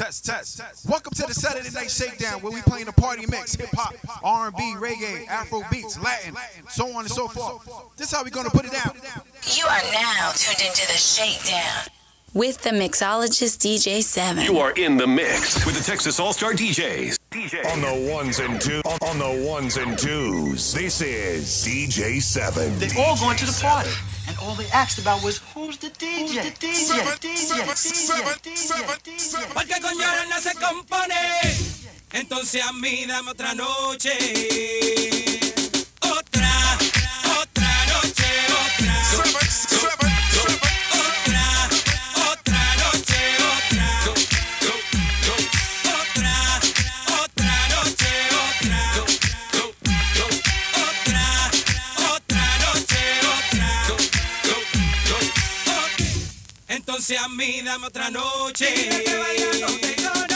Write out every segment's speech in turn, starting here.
Test, test, test. Welcome to the Saturday Night Shakedown, where we playing a party mix, hip hop, R&B, reggae, Afro beats, Latin, so on and so forth. This how we gonna put it down. You are now tuned into the Shakedown with the mixologist DJ Seven. You are in the mix with the Texas All Star DJs. DJ. On the ones and two, on the ones and twos, this is DJ Seven. They all going to the party, and all they asked about was who's the DJ? Who's the DJ? Seven, DJ, seven, DJ, seven, DJ, DJ. Porque con Yolanda se compone, entonces a mí dame otra noche. noche a mí, dame otra noche. Que te vaya contigo,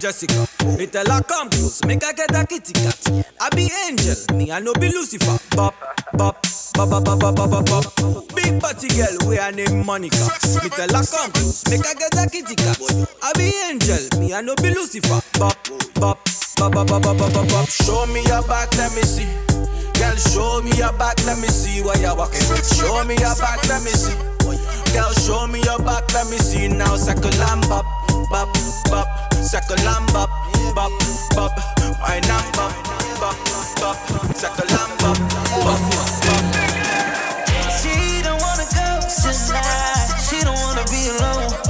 Jessica. Me tell her come close, make her get a kitty cat. I be angel, me I no be Lucifer. Bop, bop, bop, bop, bop, bop, bop, bop. Big party girl, we her name Monica. Me tell her come close, make her get a kitty cat. I be angel, me I no be Lucifer. Bop, bop, bop, bop, bop, bop, bop, bop. Show me your back, let me see. Girl, show me your back, let me see where you walking. Show me your back, let me see. Girl, show me your back, let me see now. Second and up bop, bop. And bop, bop, bop. Wine and bop, bop, bop. And bop, bop, bop. She don't wanna go tonight. She don't wanna be alone.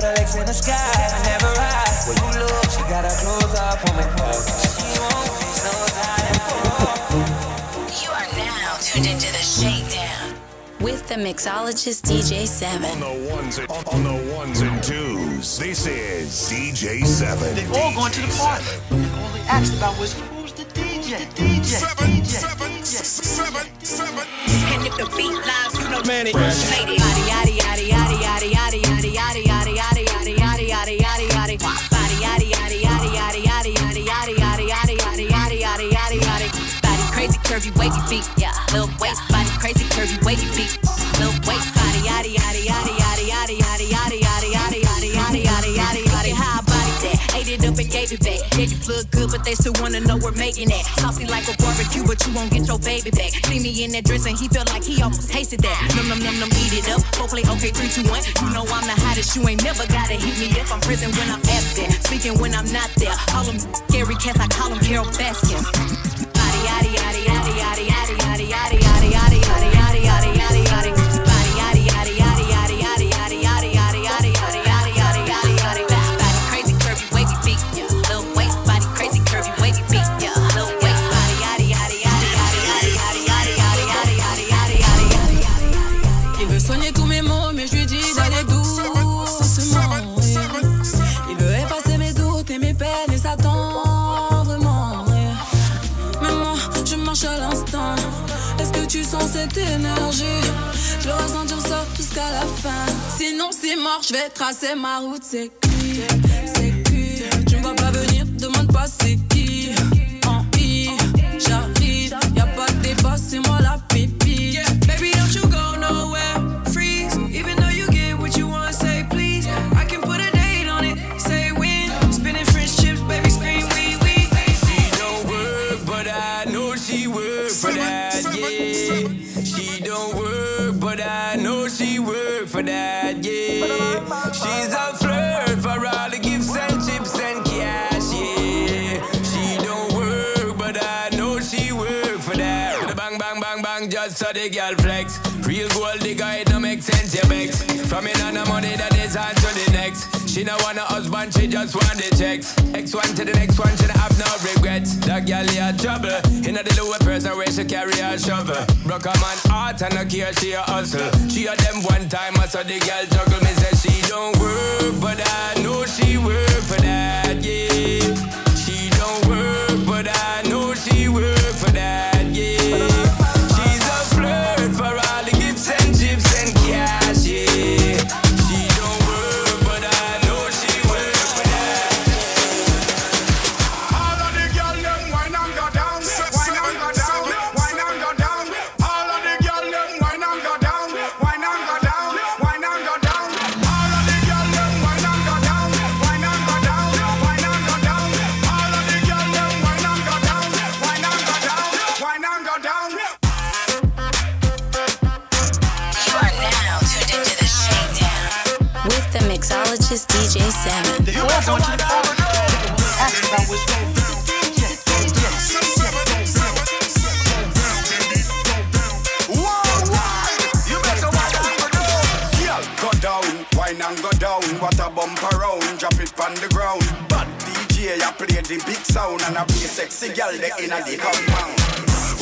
Put her legs in the sky. I never ride. When you look, she got her clothes off on me. She won't no time. You are now tuned into the Shakedown with the mixologist DJ Seven. On the ones and, on the ones and twos. This is DJ Seven. They all going to the party. And all they asked about was who's the DJ? DJ, DJ, DJ. And if the beat live, you know. Lady. Curvy, wavy feet, yeah. Little waist, body crazy, curvy, wavy feet. Little waist, body, yaddy, yaddy, yaddy, yaddy, yaddy, yaddy, yaddy, yaddy, yaddy, yaddy, yaddy, yaddy, yaddy, yaddy. I body that, ate it up and gave it back. You look good, but they still wanna know we're making it. Saucy like a barbecue, but you won't get your baby back. See me in that dress and he felt like he almost tasted that. Num num num num, eat it up. Go play okay, three, two, one. You know I'm the hottest. You ain't never gotta hit me if I'm present when I'm absent. Speaking when I'm not there. Call him Gary Cass, I call him Carole Baskin yada yada yada yada yada. Je vais tracer ma route. C'est qui C'est Tu ne vas pas venir, demande pas c'est the girl flex. Real gold digger, it no make sense, you vex. From in on the money that is on to the next. She no want a husband, she just want the checks. X one to the next one, she don't have no regrets. That girl had trouble. In the lower person where she carry a shovel. Broke a man heart and a care she a hustle. She a them one time, I saw the girl juggle. Me say she don't work, but I know she work for that, yeah. She don't work, but I know she work for that, yeah. Mixologist DJ to the? You wine and go down. A bump around, drop it on the ground. But DJ, I play the big sound and I play sexy girl they inna the compound.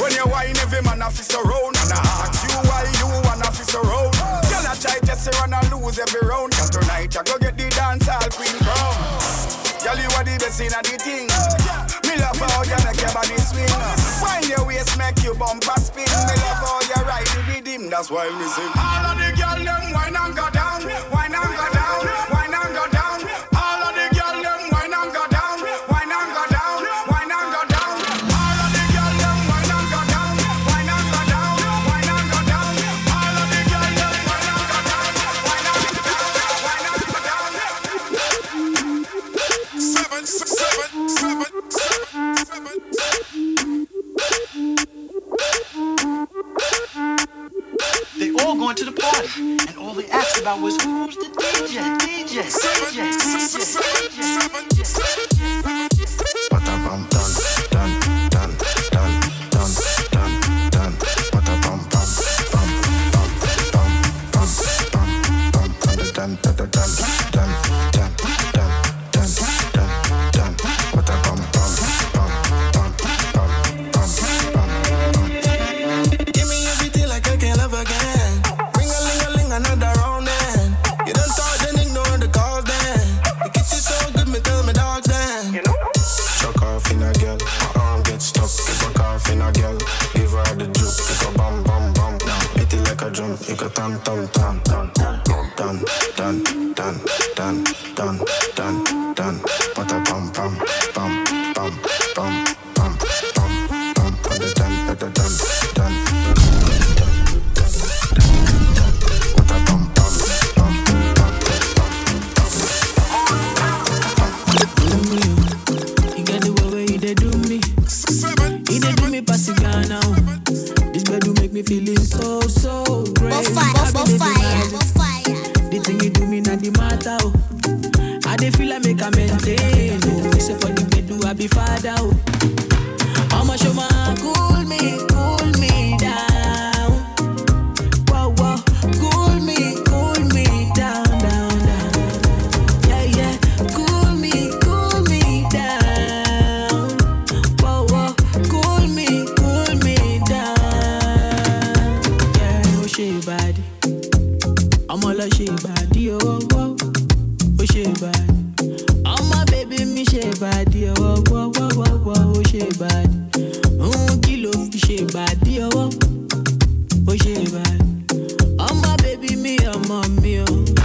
When you wine, every man a fist around and I ask you why you wanna fist around. Girl, I say run and lose every round. Cause tonight I go get the dance all queen crown. Girl, you are the best inna the thing. Me love how you make your body swing. Wine your waist, make you bumper spin. Me love how you ride the rhythm. That's why me sing. All of the girl them wine and go down, wine and go down, They all going to the party, and all they asked about was who's the DJ? DJ, DJ, DJ, DJ. Give from you.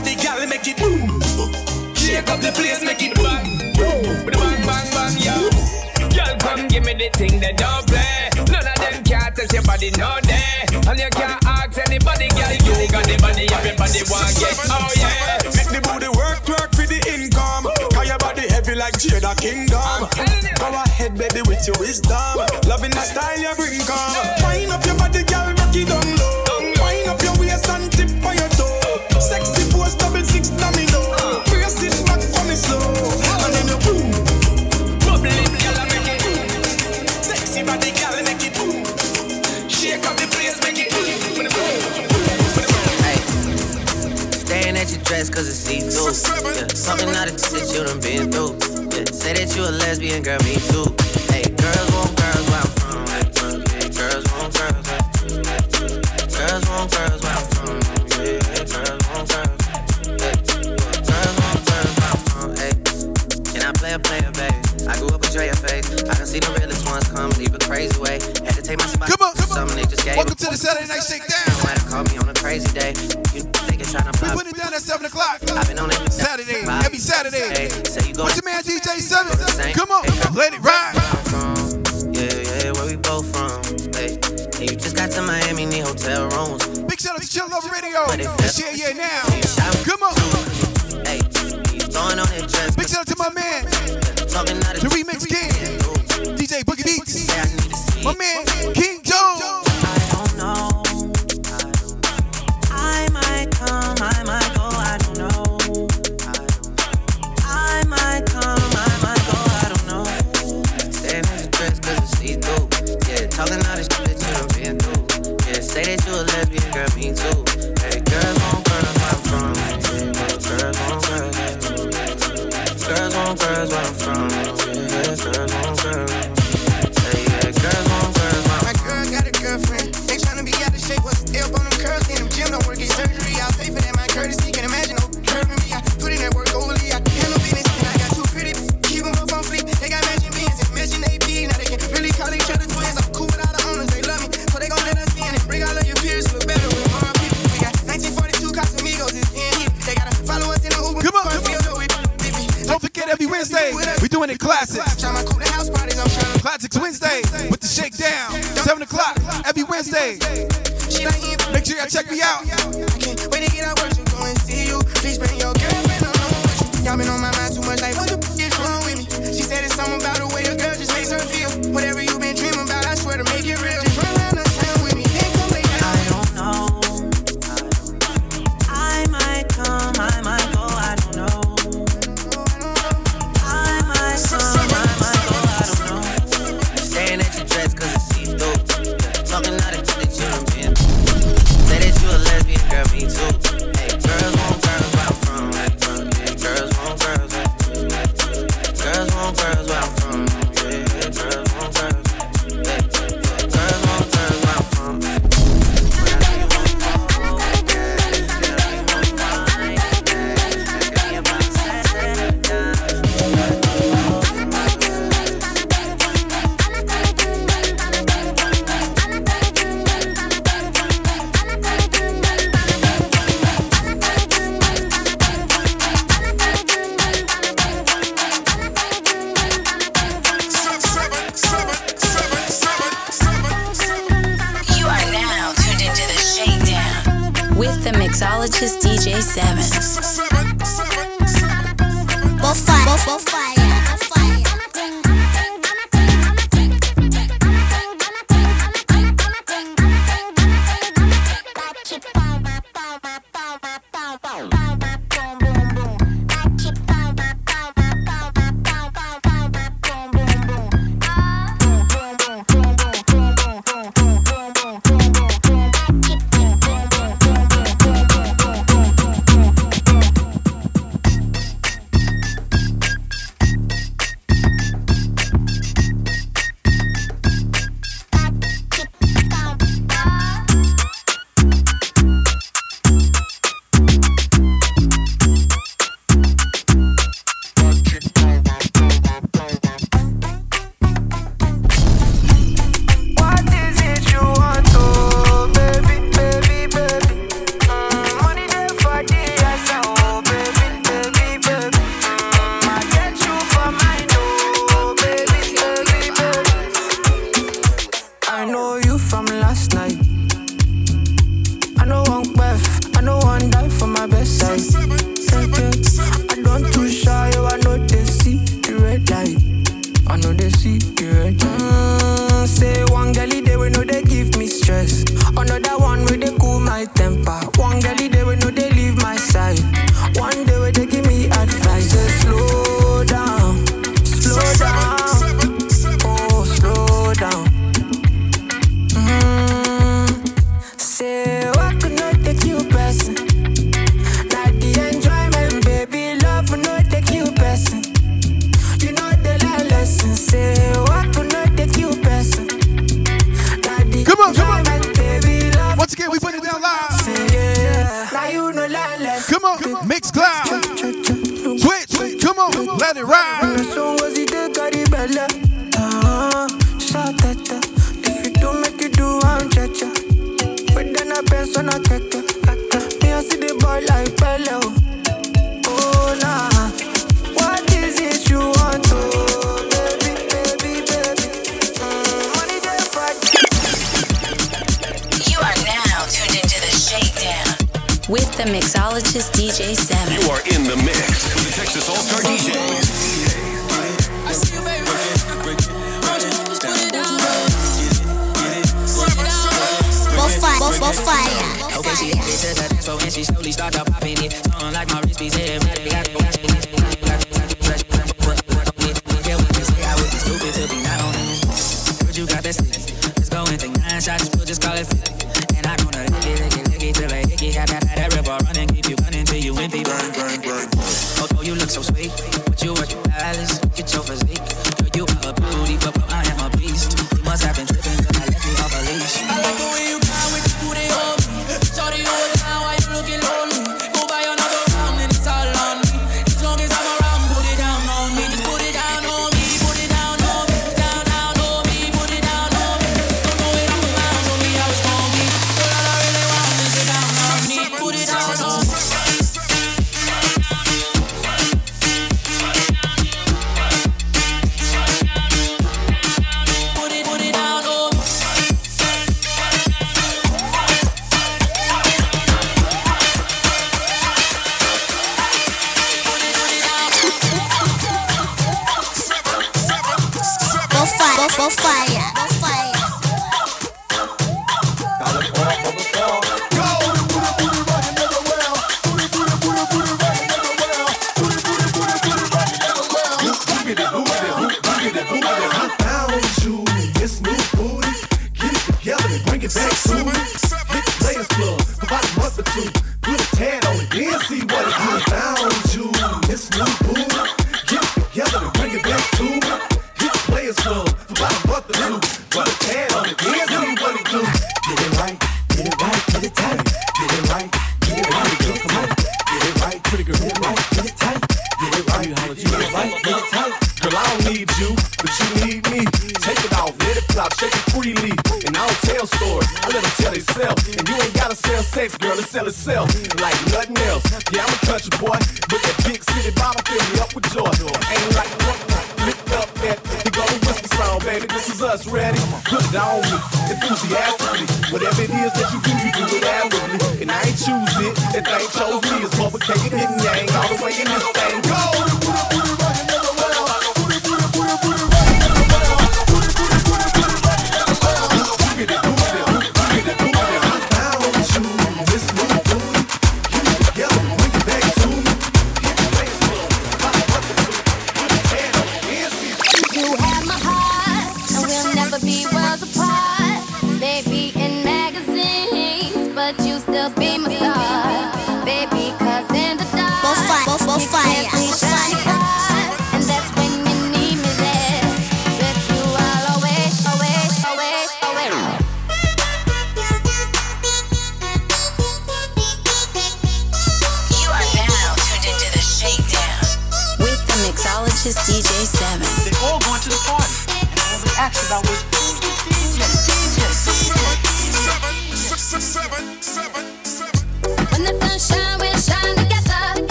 Body, girl, make it. boom. Shake up the place, make it bang. Bang, bang, bang, yeah. Girl, come give me the thing that don't play. None of them can't test your body, no day. And you can't ask anybody, girl. You got the body, everybody want get. Oh yeah. Make the booty work, work for the income. Cause your body heavy like Jada Kingdom. Go ahead, baby, with your wisdom. Loving the style you bring, come. Talking out of shit you done been through. Yeah, say that you a lesbian, girl, me too. Hey, girls want girls where I'm from. Girls want girls. Girls want girls where I'm from. Yeah, girls want girls. Girls want girls where I'm from. Hey, can I play a player, baby? I grew up with Drea face. I can see the realest ones come, leave a crazy way. Had to take my spot. Come on, come gave. Welcome to the Saturday Night Shakedown. Have called me on a crazy day. You think trying to We put it down at 7 o'clock. I've been on it. Saturday, Vibe. every Saturday. Hey, say you go What's your man DJ 7? Come on, let it ride. Yeah, yeah, where we both from. Hey, and you just got to Miami, need hotel rooms. Big shout out to Chill Love Radio. Share yeah now. Come on. Hey, throwing on that dress. Big shout out to my man, Talking out of the remix king, DJ Boogie Beats. My man, King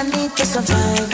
I need to survive.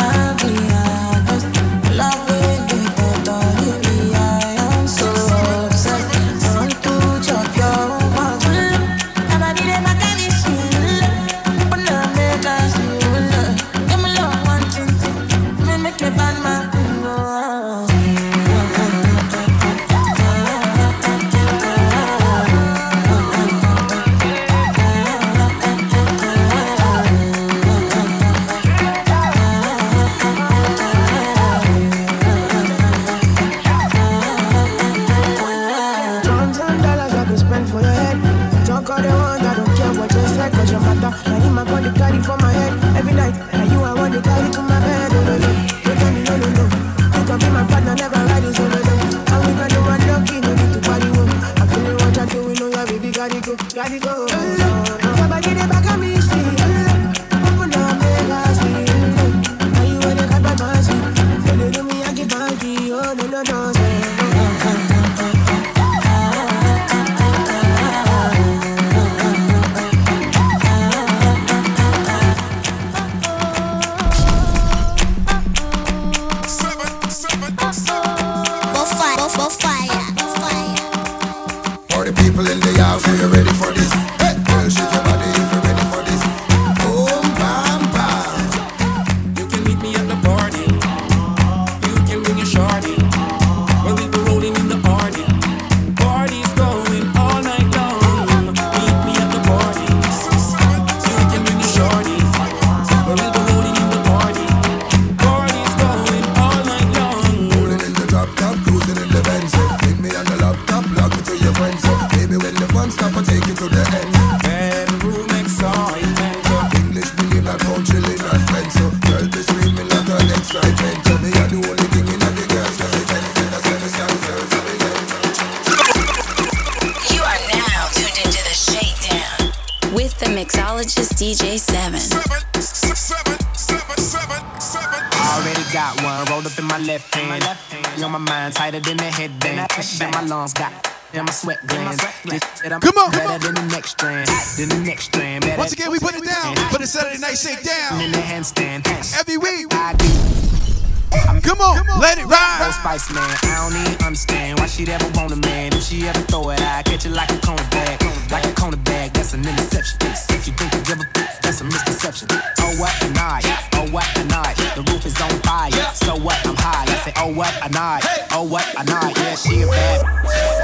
perception. Since you think you give a poop, that's a misconception. Oh, what a night. Oh, what a night. The roof is on fire. So what? I'm high. I say, oh, what a night. Oh, what a night. Yeah, she a bad.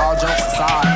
All jokes aside.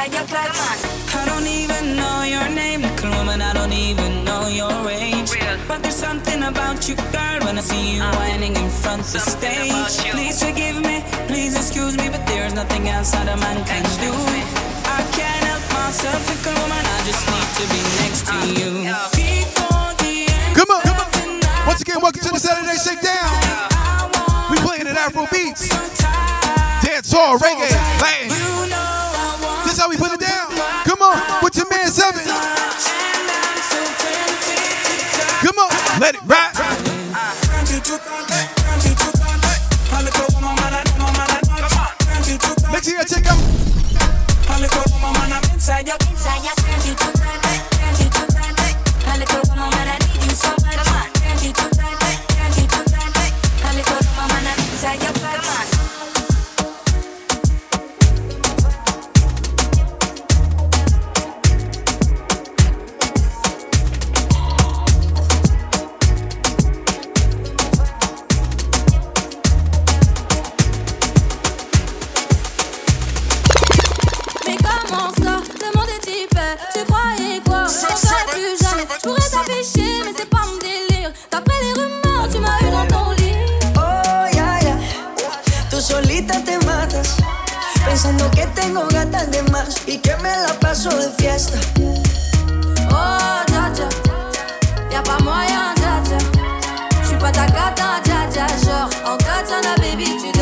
inside your clutch. I don't even know your name, little woman. I don't even know your age. Real. But there's something about you, girl. When I see you uh, whining in front of the stage, please forgive me, please excuse me, but there's nothing else that a man can do. I can't help myself, little woman. I just need to be next to you. Before the Yeah. Come on, come on. Once again, welcome to the Saturday Shakedown. We playing at Afro beats, dancehall, reggae, Latin how we put it down. Come on, put your man seven. Come on, let it ride. Make sure you check out. tengo gatas de más y que me la paso de fiesta. Oh, ya, ya, y'a pas moyen, ya, ya. J'suis pas ta cata, ya, ya, genre. En katana, baby, tu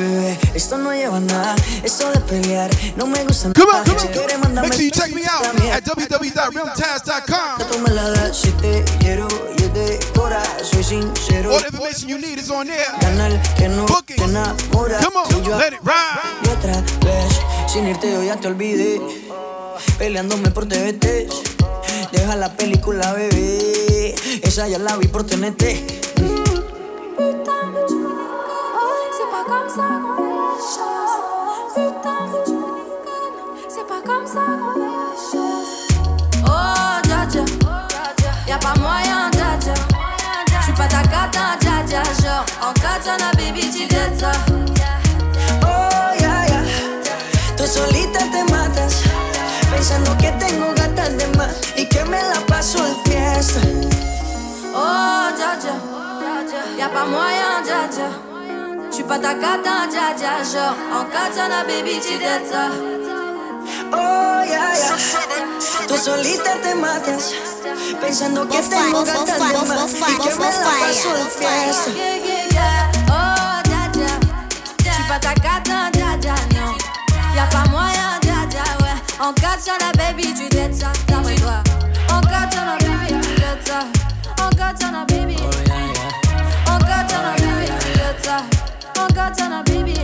bebé, esto no lleva nada. Esto de pelear no me gusta Come on, nada. come Si on. quieres, mándame Make sure you check me out at www.realtaz.com. Tú me la das si te quiero y es de cora, soy sincero. All the information you need is on there. Canal que no te enamora. Come on, yo let it ride. Y otra vez, sin irte yo ya te olvidé. Peleándome por TVT. Deja la película, bebé. Esa ya la vi por TNT. Y'a pas moyen, dja. J'suis pas ta cata, dja dja. Genre, en katana, baby, tu. Oh, ya, ya. Tú solita te matas. Pensando que tengo gatas de más. Y que me la paso de fiesta. Oh, dja dja. Y'a pas moyen, dja dja. J'suis pas ta cata, dja dja. Genre, en katana, baby, tu. Oh, ya, ya. Tú solita te matas. Pensando que tengo gatas de más. Y que me la paso de fiesta. Yeah, yeah, yeah. Oh, dja dja. J'suis pas ta cata, dja dja, non. Y'a pas moyen, dja dja, ouais. En katana, baby, tu dettes ça. D'après toi. En katana, baby, tu dettes ça. En katana, baby. En katana, baby, tu dettes ça. En katana, baby.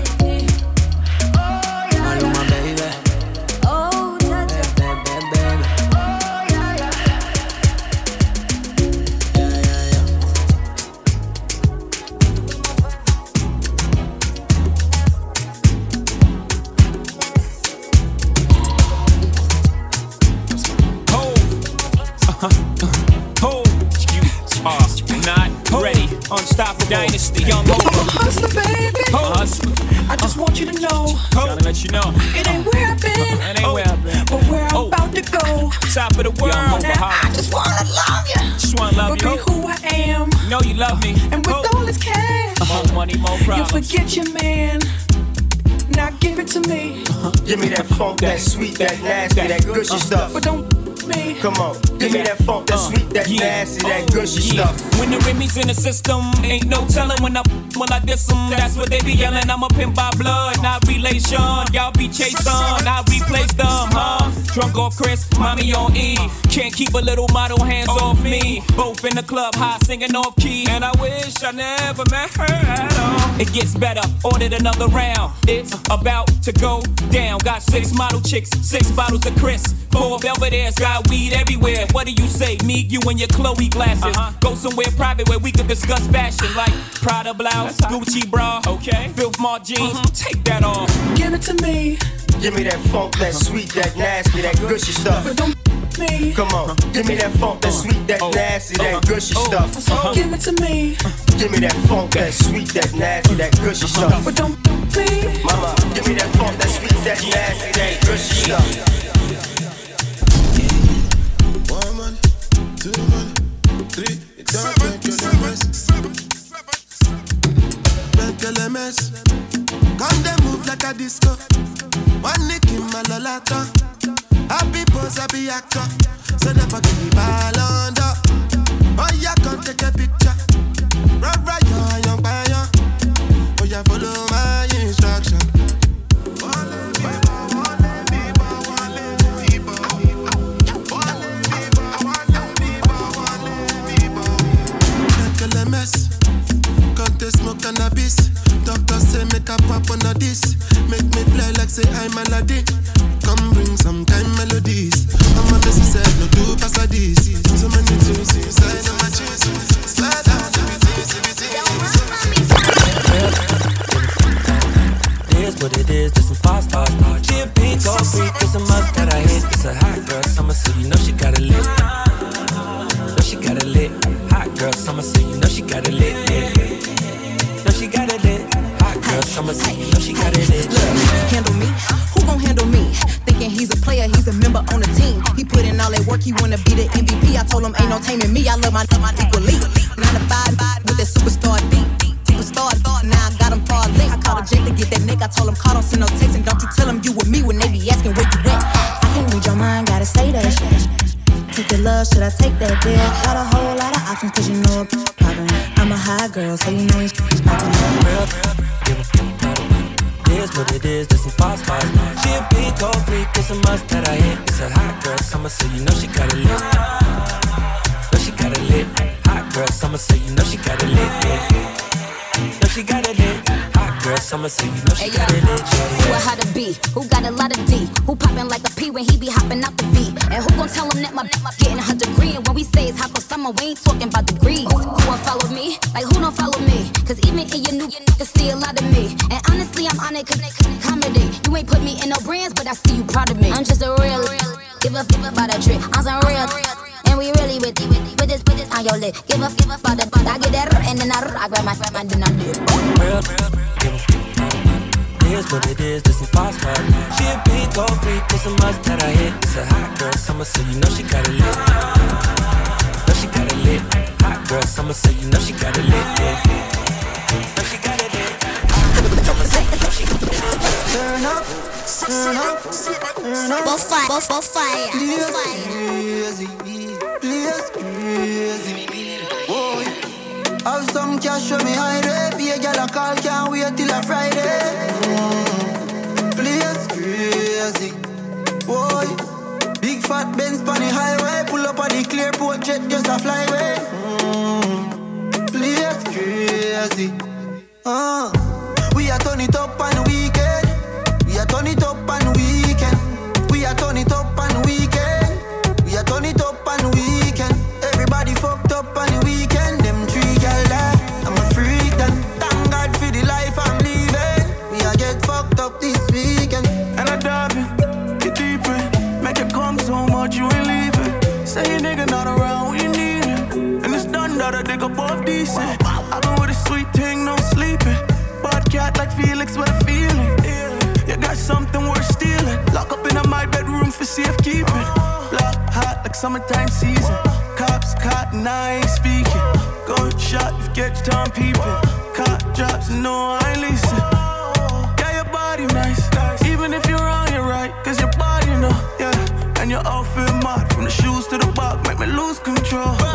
Funk, that sweet, that nasty, that gushy uh, stuff. but don't me. Come on, give me that funk, that uh, sweet, that nasty, that oh, gushy Yeah. stuff. When the Remy's in the system, ain't no telling when I when I diss 'em. That's what they be yelling. I'm a pimp by blood, not relation. Y'all be chasing, I replace them, huh? Drunk off Chris, mommy on E. Can't keep a little model hands oh, off me. Both in the club, high singing off key. And I wish I never met her at all. It gets better, ordered another round. It's about to go down. Got six model chicks, six bottles of Chris. Four Belvedere's, got weed everywhere. What do you say? Me, you, and your Chloe glasses. Uh-huh. Go somewhere private where we could discuss fashion, like Prada blouse, Gucci bra, okay, Filth Mart jeans. Take that off. Give it to me, Give me that funk, that sweet, that nasty, that gushy stuff. but don't me. Come on, give me that funk, that sweet, that nasty, that gushy stuff. So give it to me, Give me that funk, that sweet, that nasty, that gushy stuff. but don't me. Mama, give me that funk, that sweet, that nasty, that gushy stuff. One man, two man, three. It don't make mess. Come they move like a disco. One nick in my lolata. Happy pose, happy actor. So never give me ball under. Oh yeah, come take a picture. Right, right, young, young, young. Oh yeah, follow my instruction. Mess. They smoke cannabis? Doctor say make a pop on a this. Make me fly like say I'm Aladdin. Come bring some kind melodies. I'm a busy said no do pass a this. summertime season. Cops caught and I ain't speaking. Gunshot, shot if catch time peeping. Cop drops, no, I ain't leasing. Yeah, your body nice. Even if you're wrong, you're right. Cause your body, you know, yeah. And your outfit mod. From the shoes to the box, make me lose control.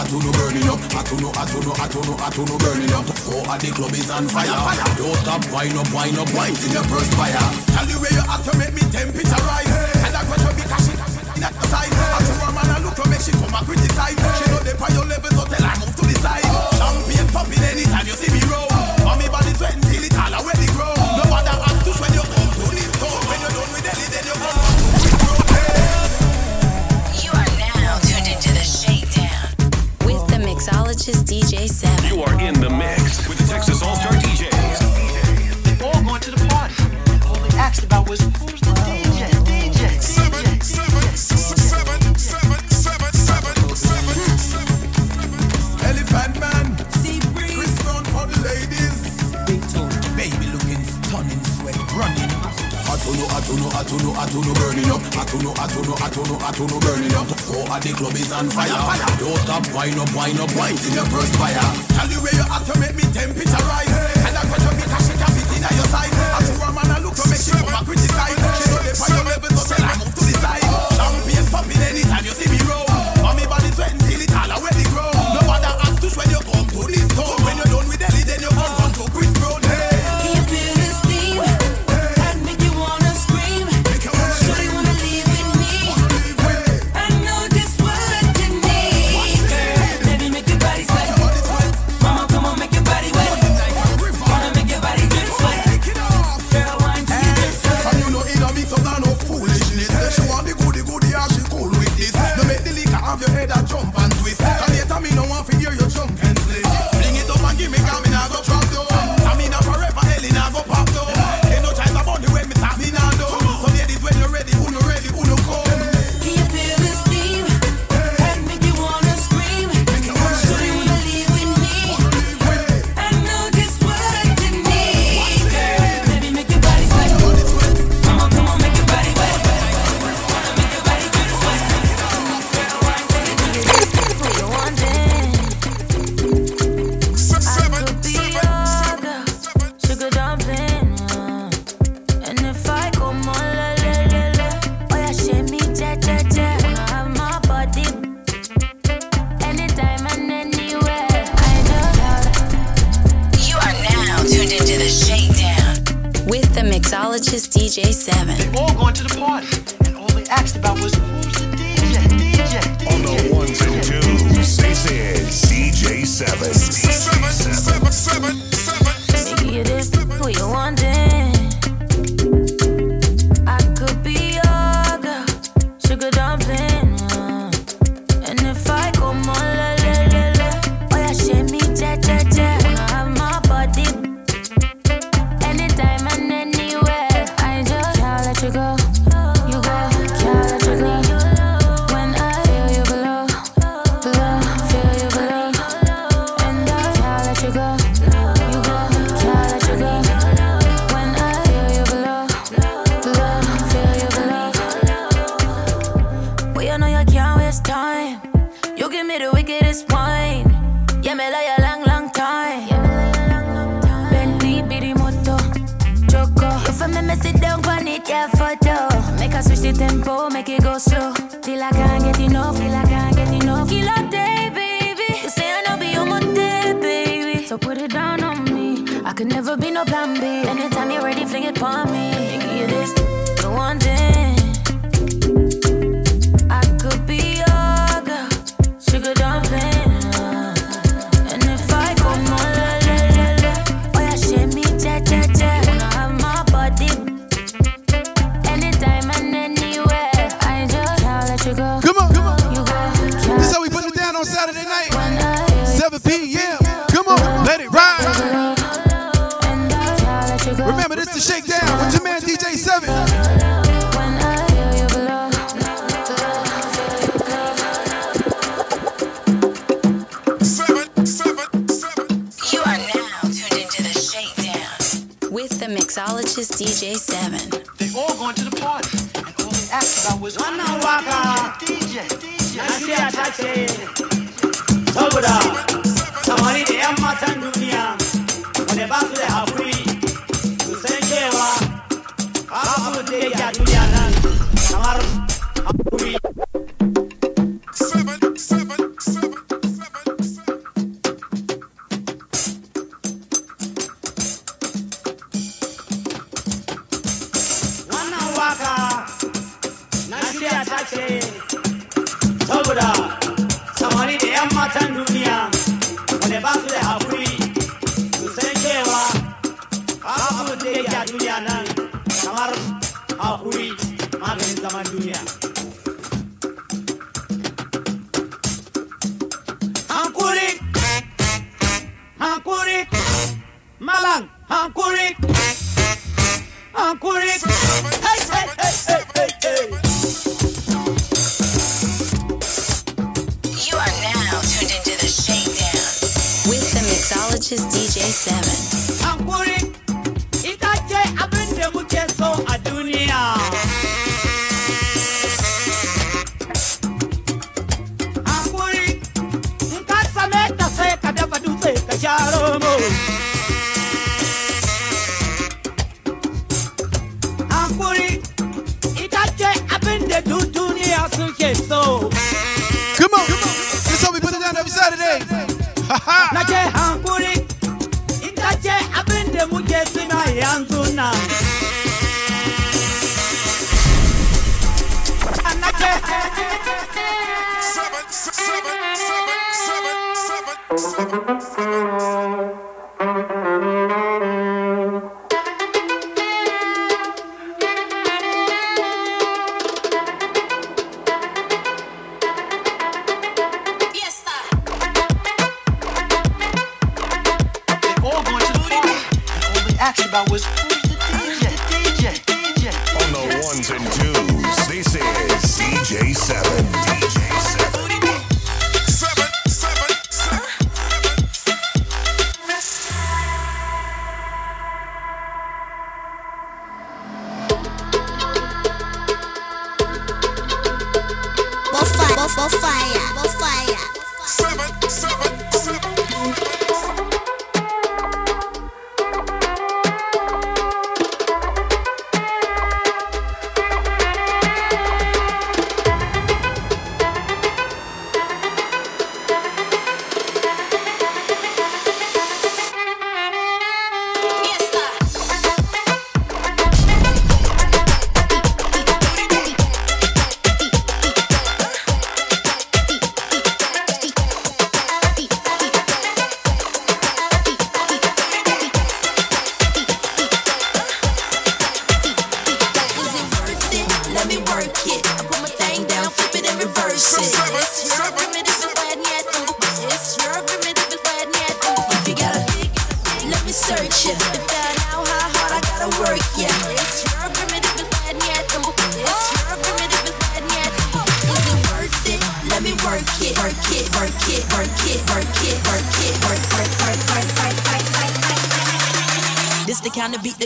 hot no burning up. Hot no, hot no, hot no, hot no burning up. So at the club is on fire. Don't stop, wind up, wind up, wind till your first fire. Tell you where you at to make me temperature rise. Tell her what you be cashing at the side. As you are man, I look to make she come and criticize. She know they pay your level, so tell her move to the side. Champagne popping anytime you see me. is on fire. Don't stop, wind up, wind up, wind till your first fire. Tell you where you at to make me temperature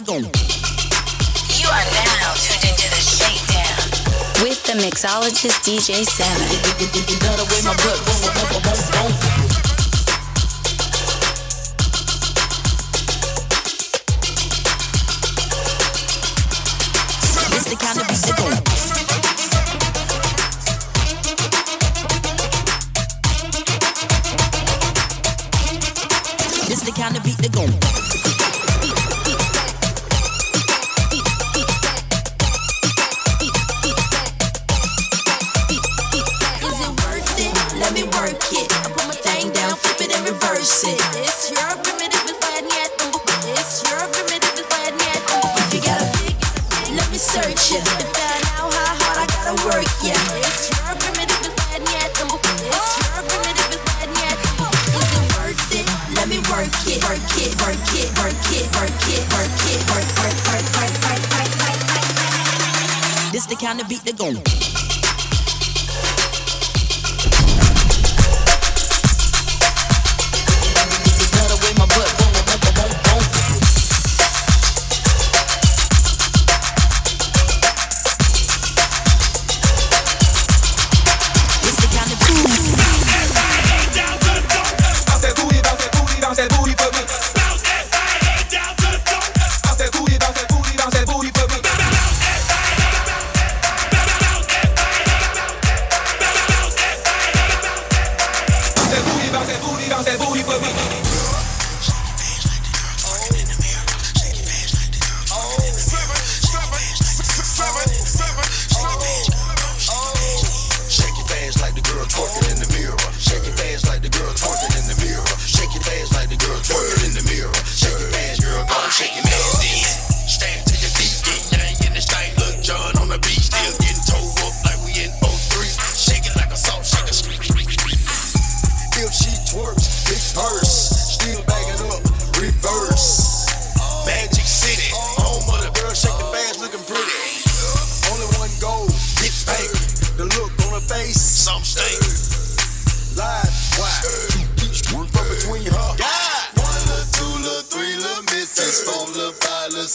You are now tuned into the shakedown with the mixologist DJ Seven.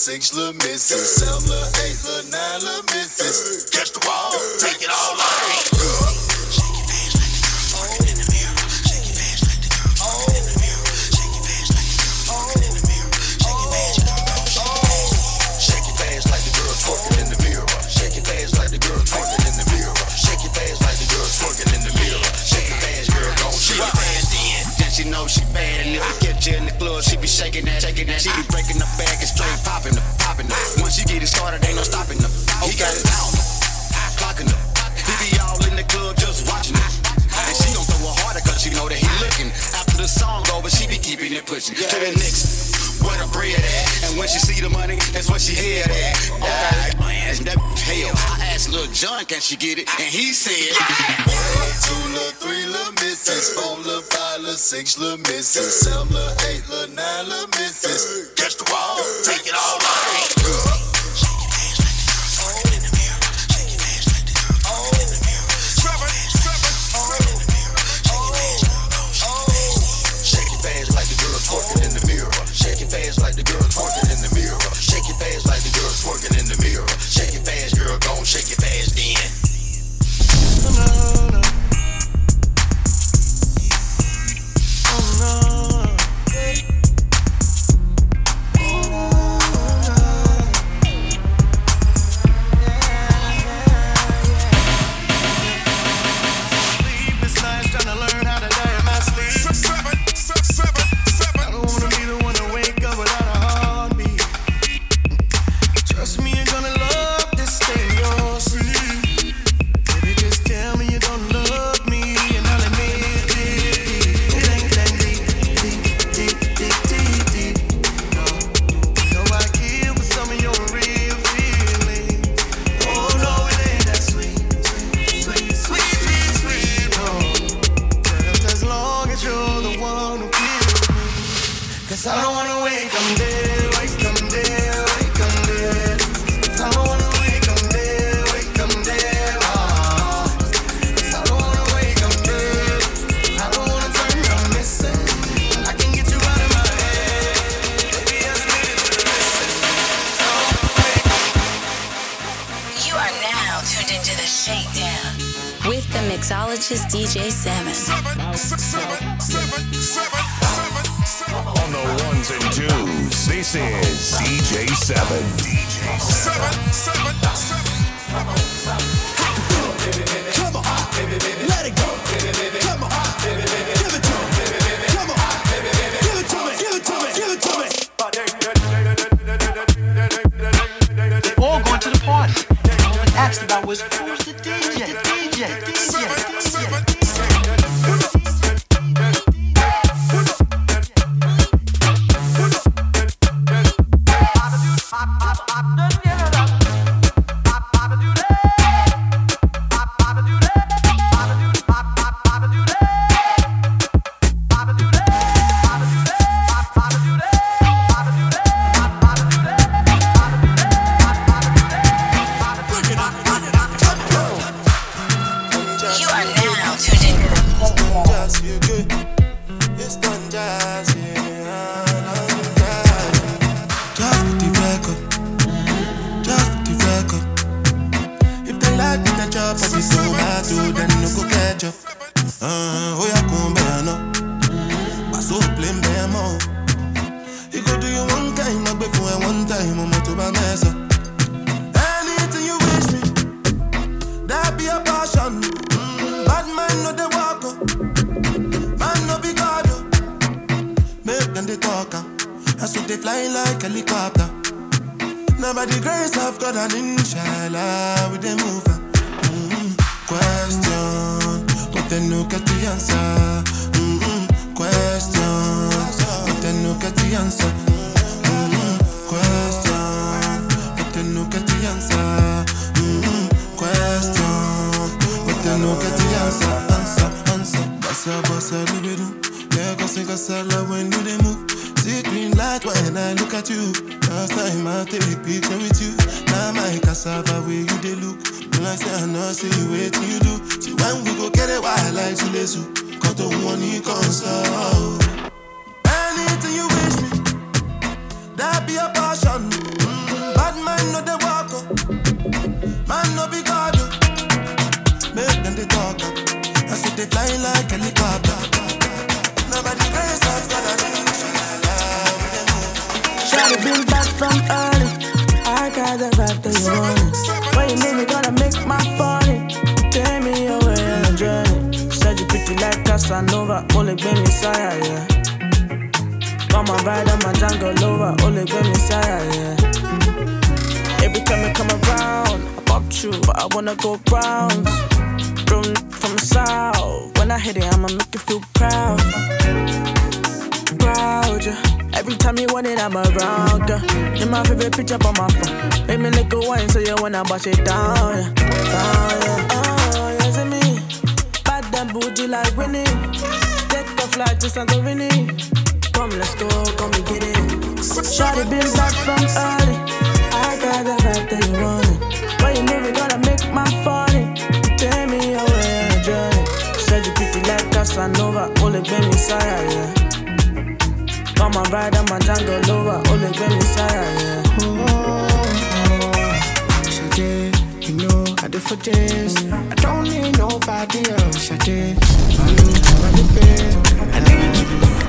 six little misses, seven little eight little nine little misses. Catch the ball, take it all out. shaking that, shaking that. She be breaking the bag and straight popping the, popping the. Once she get it started, ain't no stopping the. He got it down, clocking the. He be all in the club just watching it. And she gon' throw it harder cause she know that he looking. After the song over, she be keeping it pushing. To the next where the bread at. And when she see the money, that's what she hear that. Nah, man, that hell. I asked Lil Jon, can she get it? And he said, yeah. One, two, little three, little missus. Four, little five, little six, little missus. Seven, little eight, little nine, little missus. Catch the ball, take it all night. to Santorini. Come, let's go, come and get it. Shawty been back from early. I got the vibe that you want it. But you never gonna make my party. Take me away on a journey. Said you pretty like Casanova, only bring me Messiah, yeah. Come and ride on my jungle lover, only bring me Messiah, yeah. Oh, oh, oh. Shade, you know I do for this. I don't need nobody else. Shade, I'm, I'm the best to the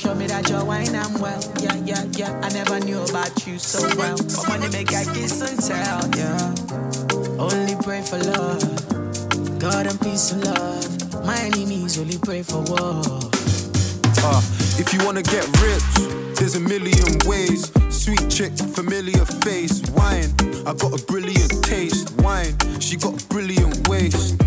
show me that your wine I'm well. Yeah, yeah, yeah. I never knew about you so well. But money make I kiss and tell, yeah. Only pray for love, God and peace and love. My enemies only pray for war. Uh, if you wanna get rich, there's a million ways. Sweet chick, familiar face, wine. I got a brilliant taste, wine. She got a brilliant waist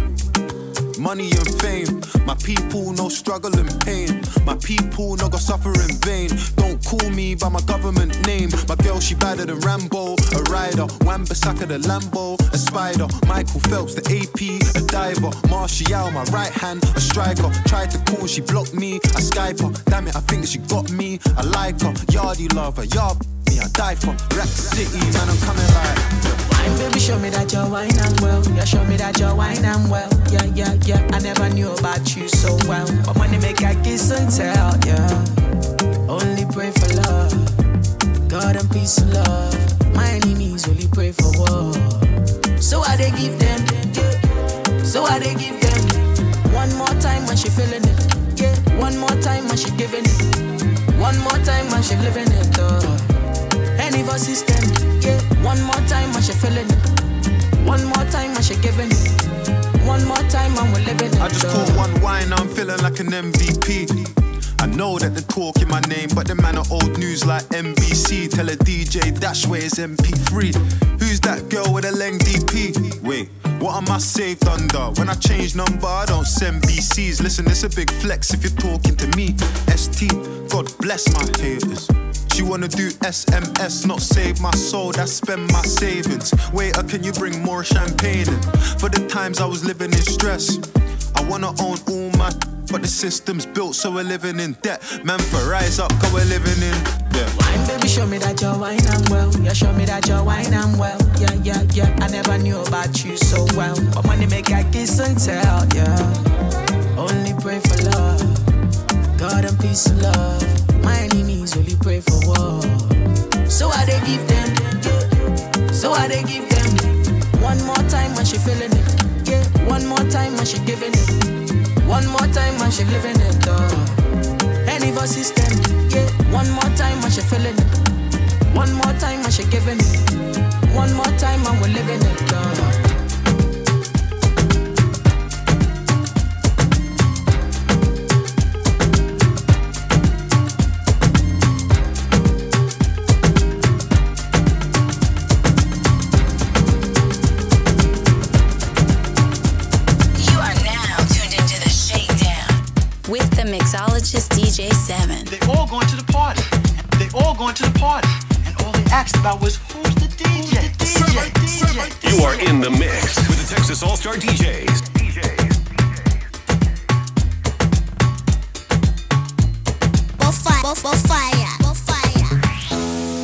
money and fame. My people, no struggle and pain. My people, no go suffer in vain. Don't call me by my government name. My girl, she badder than Rambo. A rider, Wan-Bissaka the Lambo. A spider, Michael Phelps, the AP. A diver, Martial, my right hand. A striker, tried to call, she blocked me. a Skype her, damn it, I think she got me. I like her, yardie love her me, I die for. Rack City, man, I'm coming right. Wine, baby, show me that you're wine and well. Yeah, show me that you're wine and well. Yeah, yeah, yeah, I never knew about you so well. But money make a kiss and tell, yeah. Only pray for love. God and peace and love. My enemies only pray for war. So I they give them, So I they give them. One more time when she feeling it, yeah. One more time when she giving it. One more time when she living it up. System. Yeah, one more time, I should feel it. One more time, I should give it. One more time, I'm living. I just caught one wine, I'm feeling like an MVP. I know that they're talking my name, but the man are old news like MBC. Tell a DJ Dash where is MP3. Who's that girl with a lengthy DP? Wait, what am I saved under? When I change number, I don't send BCs. Listen, it's a big flex if you're talking to me. ST, God bless my haters. She wanna do SMS, not save my soul, that's spend my savings. Waiter, can you bring more champagne in? For the times I was living in stress, I wanna own all my, but the system's built so we're living in debt. Man, for rise up, cause we're living in debt. Wine, baby, show me that you're wine and well. Yeah, show me that you're wine and well. Yeah, yeah, yeah. I never knew about you so well. But money make I kiss and tell, yeah. Only pray for love. God and peace and love. My enemies only pray for. So I they give them. So I they give them. One more time when she feeling it, yeah. One more time when she giving it. One more time when she living it, oh. Any of our system, yeah. One more time when she feeling it. One more time when she giving it. One more time when we're living it, oh. The mixologist DJ Seven. They all going to the party. They all going to the party. And all they asked about was who's the DJ? DJ, DJ. DJ. You are in the mix with the Texas All Star DJs.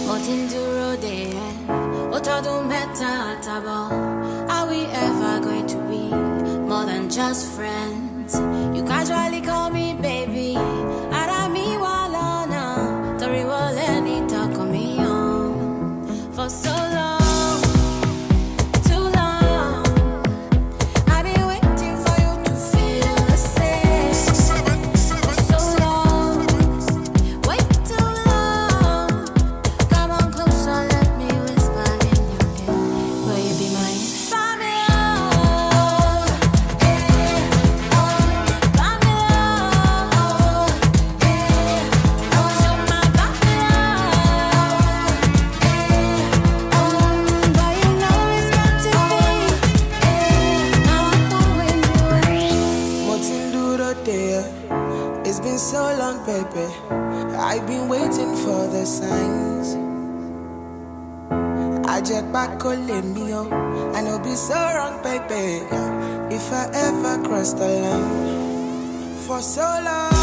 Mo ti ń dúró dè ẹ́, ó tọdún mẹ́ta àtàbọ̀. Are we ever going to be more than just friends? You casually call me Ajẹ́pákó lè mí o. And it'll be so wrong, baby. If I ever cross the line. For so long,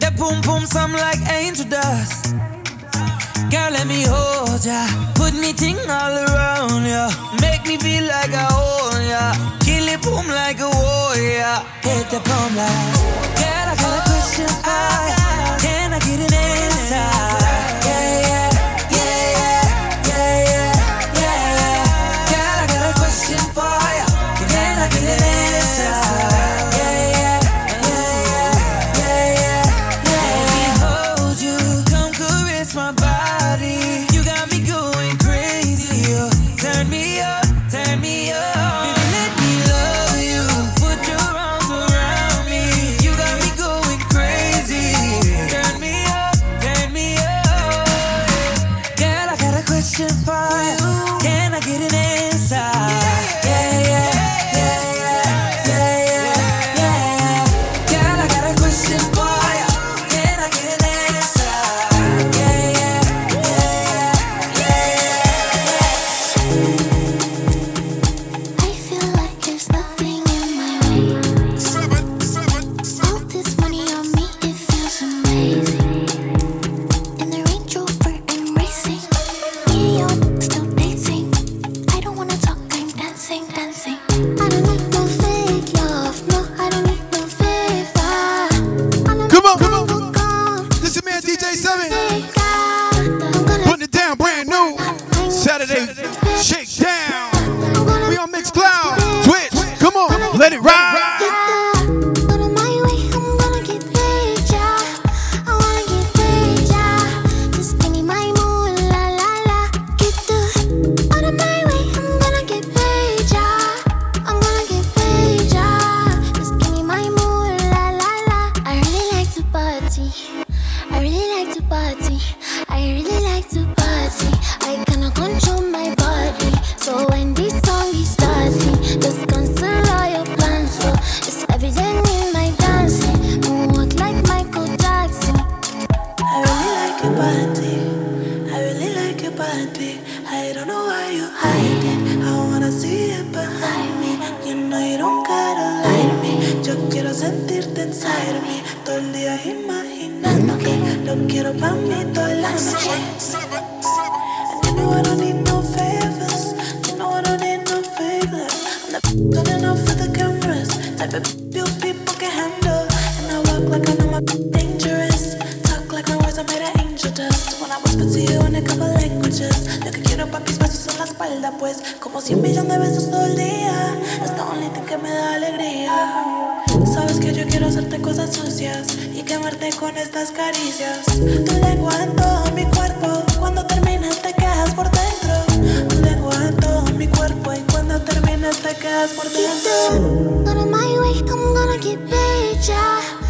That boom boom something like angel dust. Girl, let me hold ya. Put me ting all around ya. Make me feel like I own ya. Kill it boom like a warrior. Hit the boom like. Girl, I got a question for. Can I get an answer? besos todo el día. Hasta un litro que me da alegría. Sabes que yo quiero hacerte cosas sucias y quemarte con estas caricias. Tú le aguanto mi cuerpo, cuando terminas te quedas por dentro. Tú le aguanto mi cuerpo y cuando terminas te quedas por dentro. Keep down, my way, I'm gonna keep it, yeah.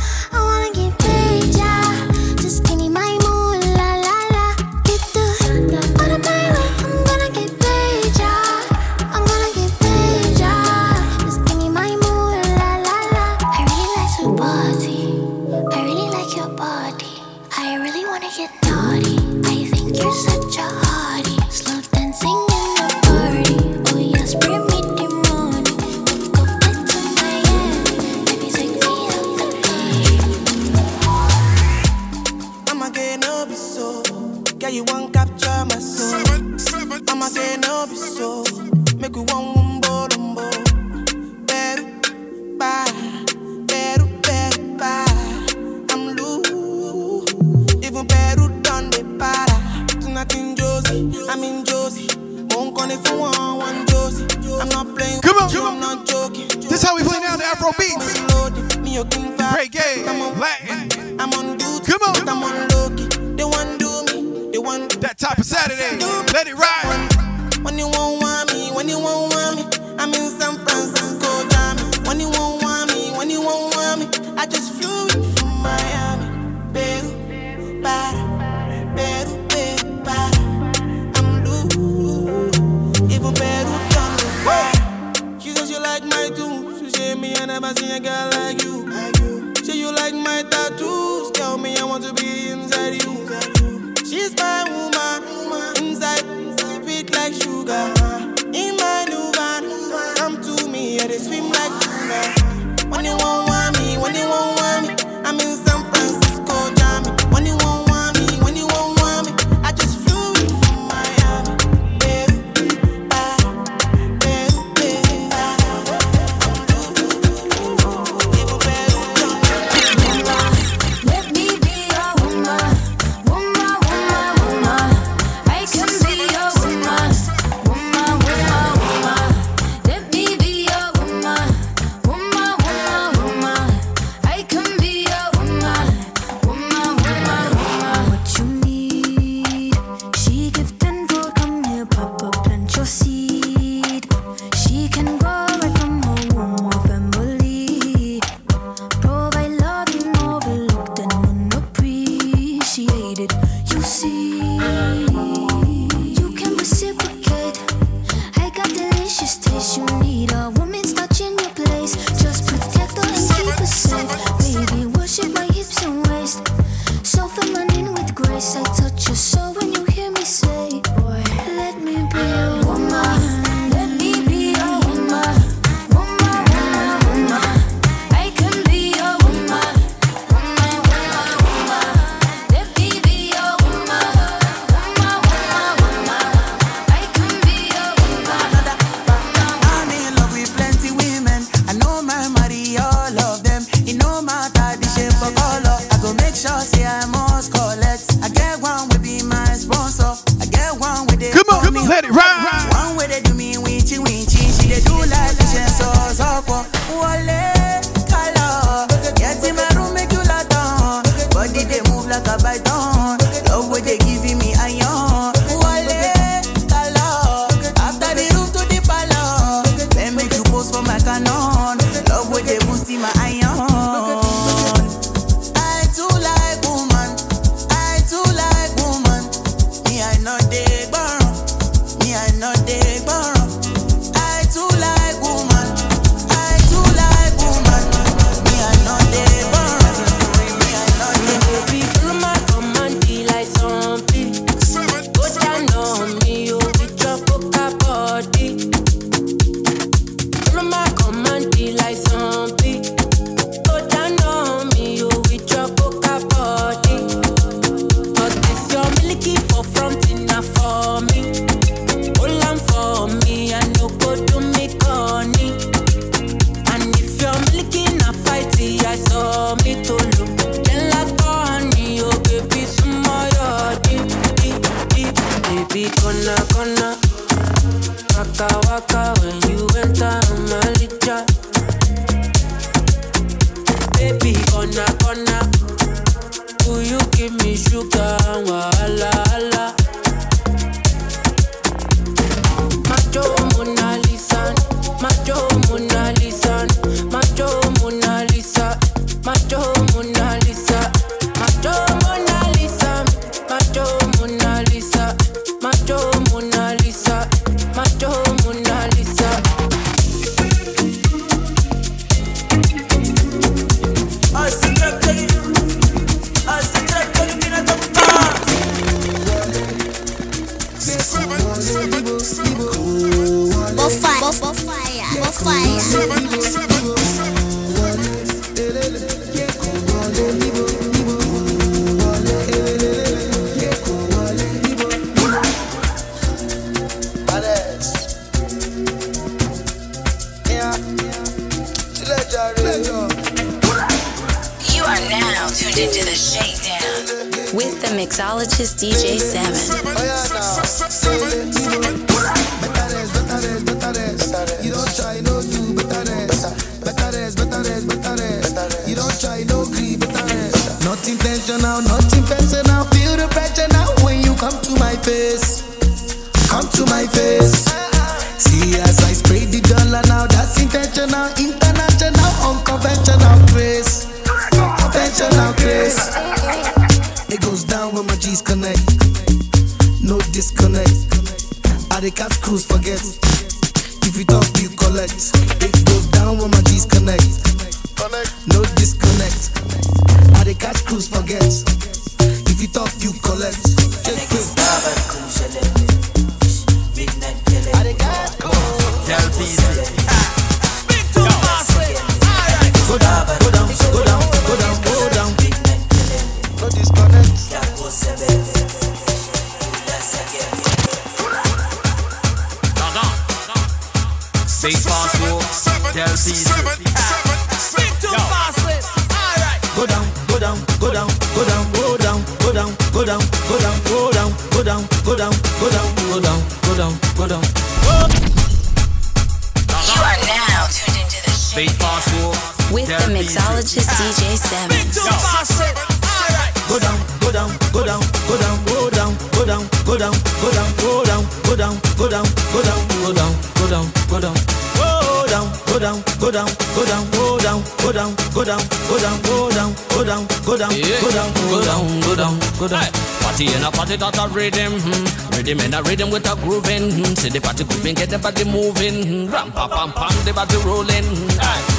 in a rhythm with a grooving. Hmm, see the party grooving, get the body moving. Hmm, ram pa pam pam, the body rolling.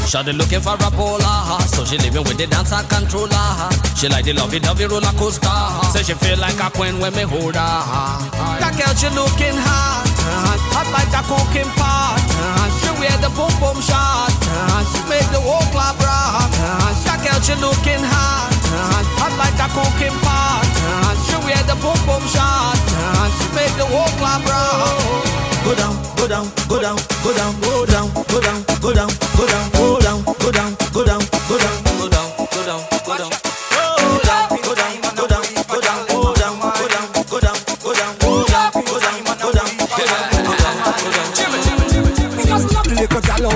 Shawty looking for a polar, so she living with the dancer controller. She like the lovey dovey roller coaster. Say so she feel like a queen when me hold her. That girl she looking hot, hot like a cooking pot. She wear the boom boom shot, make the whole club rock. That girl she looking hot, hot like a cooking pot. We had the boom boom shot and make the whole club rock. Go down, go down, go down, go down, go down, go down, go down, go down, go down, go down, go down, go down, go down, go down, go down.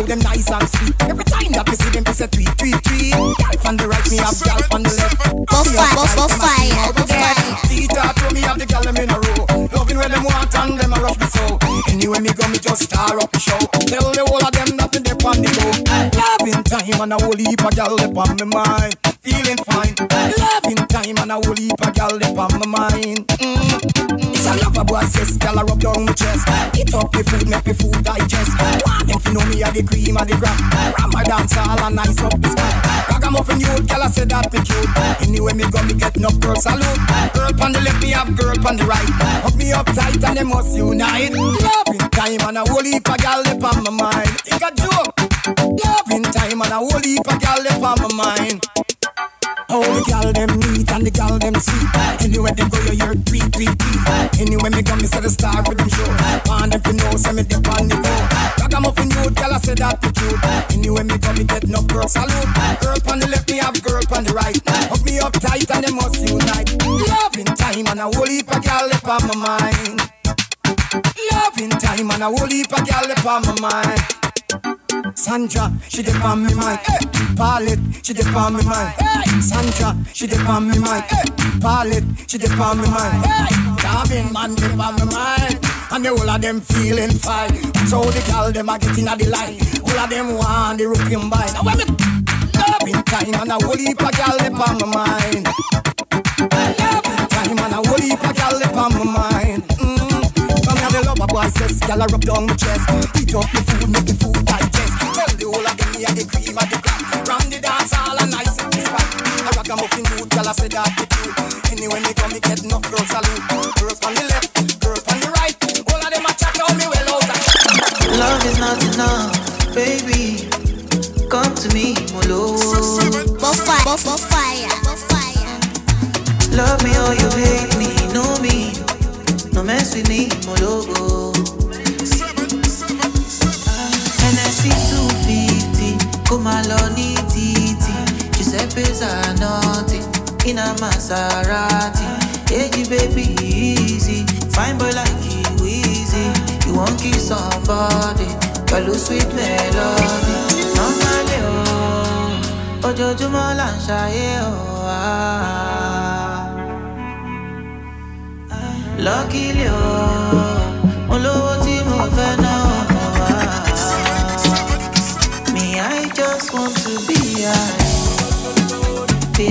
Them nice and sweet. Every time that we see them, they say tweet, tweet, tweet. Gal on the right, me have gal on the left. Go fire, go fire, go fire start to me have the girl them in a row. Loving where them want and them a rough me so. Anyway me go me just star up the show. Tell the whole of them nothing they on the go. Loving time and a whole heap of girl up on me mind. Feeling fine. Loving time and a whole heap of girl up on me mind. Mm. A lover boy says, gal I rub down my chest. Eat up the food, make the food digest. Want them to know me I the cream of the crap. Ram my dance and nice up the spot. Ragamuffin youth, gal I say that me cute. Anyway, me go, me get enough girl salute. Girl on the left, me have girl on the right. Hook me up tight and they must unite. Loving time and a whole heap of gal up on my mind. Think a joke. Loving time and a whole heap of gal up on my mind. Oh, the gal them neat and the gal them sweet. Anywhere they go, you hear three, three, three. Anywhere me come, me say the star with them show. Want them to know, say me dip on the go. Ragamuffin youth, gal I say that me cute. Anywhere me come, me get enough girl salute. Girl on the left, me have girl on the right. Hook me up tight and they must unite. Loving time and a whole heap of gal up on my mind. Loving time and a whole heap of gal up on my mind. Sandra, she dip on me mind. Hey, Paulette, she dip on me mind. Hey, Sandra, she dip on me mind. Hey, Paulette, she dip on me mind. Hey, Darwin man dip on me mind. And the whole of them feeling fine. So the gal them a getting at the line. All of them want the rookie by. Now when me loving time and a whole heap of gal dip on my mind. Loving time and a whole heap of gal dip on my mind. Come here, the boy says, gal I rub down my chest. Eat up the food, make the food digest. Tell the whole of them me a the cream of the crop. Ram the dance all and nice in this spot. I rock a muffin mood, gal I say that the cute. Anyway, me come, me get enough girl salute. Girl on the left, girl on the right. All of them a chat on me well out. of- Love is not enough, baby. Come to me, Molo. Fire, fire, fire. Love me or you hate me, know me. No mess with me, Molo. NSC 250, come along, titi. Giuseppe's are nothing in a Maserati. Hey, baby, easy. Fine boy like you, easy. You won't kiss somebody, but lose sweet melody. Normally, oh, ojoojúmọ́ là ń ṣayé oh. Luckily, oh, mo lówó tí mo fẹ́. Me, I just want to be high, be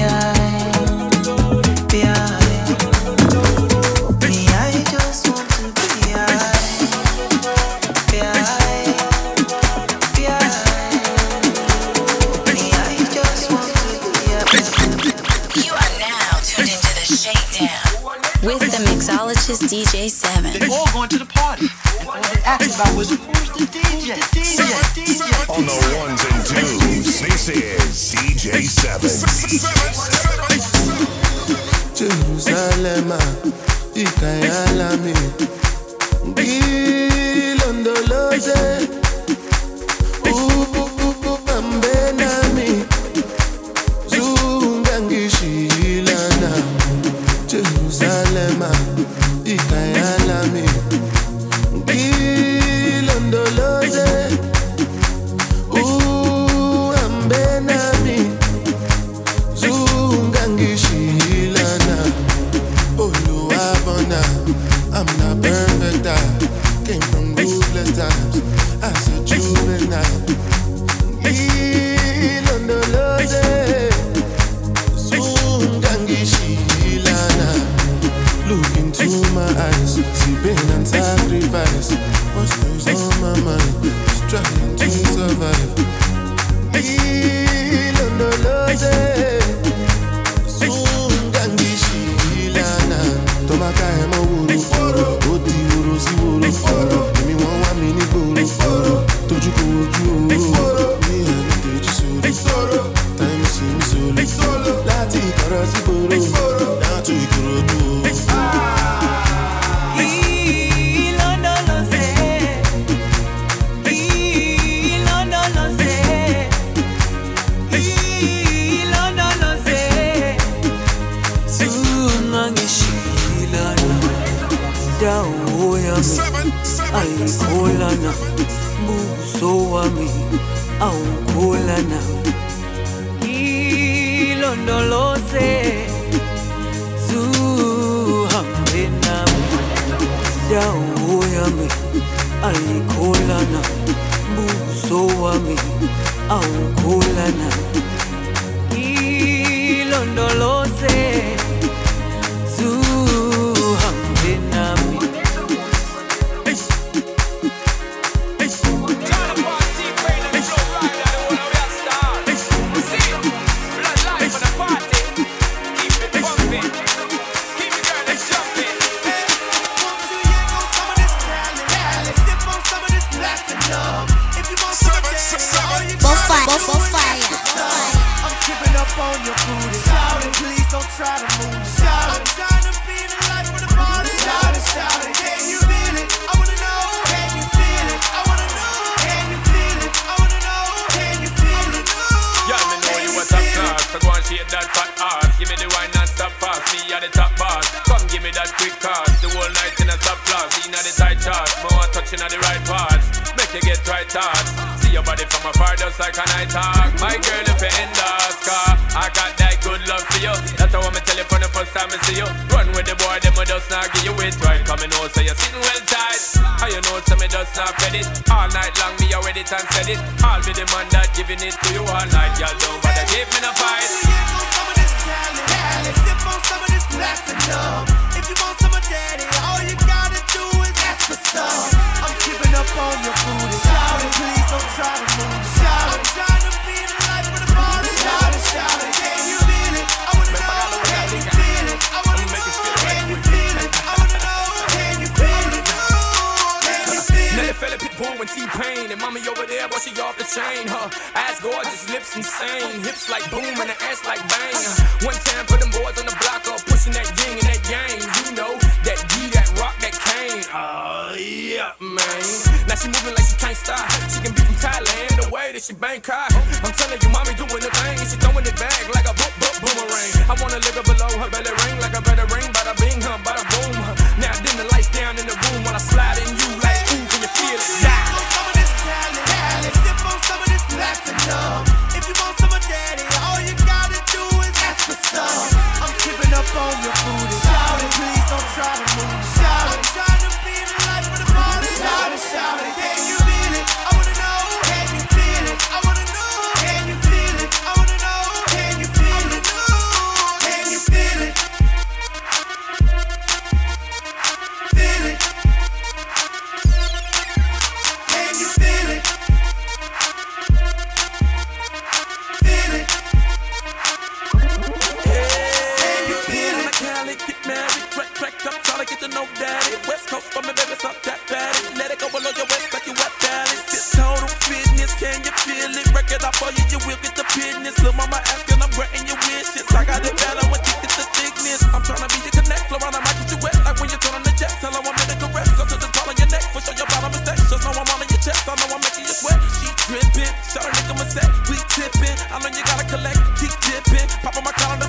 about was DJ? DJ, DJ. The top boss. Come give me that quick card. The whole night in a top class. In the tight chart More touching at the right parts Make you get right thoughts See your body from afar just like a night hawk. My girl if you in the car I got that good love for you. That's how I'ma tell you from the first time I see you. Run with the boy Them will just not give you it. Right Come and know so you're sitting well tight. How you know so me just not fed it. All night long me it and said it. I'll be the man that giving it to you all night Y'all don't platinum. If you want some of daddy, all you gotta do is ask for some. I'm keeping up on your booty. Shout it, please don't try to move. Shout it. I'm trying to be the life of the party. Shout it, shout it. Can you feel it? I wanna know. Can you feel it? I wanna know. Can you feel it? I wanna know. Can you feel it? Can you feel Now it? the fella Pitbull and T-Pain And mommy over there, but she off the chain Her ass gorgeous, lips insane Hips like boom and her ass like bang uh. One time for them boys on the block up Pushing that yin cane Oh, yeah, man Now she moving like she can't stop She can be from Thailand, the way that she Bangkok I'm telling you, mommy doing the thing She throwing it back like a book, book, boomerang I wanna live it below her belly ring Like a better ring, bada bing, huh, bada boom Now dim the lights down in the room While I slide in you like, ooh, can you feel it? Yeah. Some of this talent. Sip on some of this platinum. If you want some of daddy, all you gotta do is ask for some. I'm keeping up on your booty. Shout it, please don't try to move. Up for you, you will get the business. Lil' mama asking, I'm granting your wishes. I got it when thick is the thickness. I'm tryna be your connect, on, I might get you wet. Like when you turn on the jet, tell her I'm in a caress. Go to this ball on your neck, for sure your bottom is set. Just know I'm in your chest, I know I'm making you sweat. She dripping, shout a nigga my set, we tipping. I know you gotta collect, keep dipping. Pop on my calendar,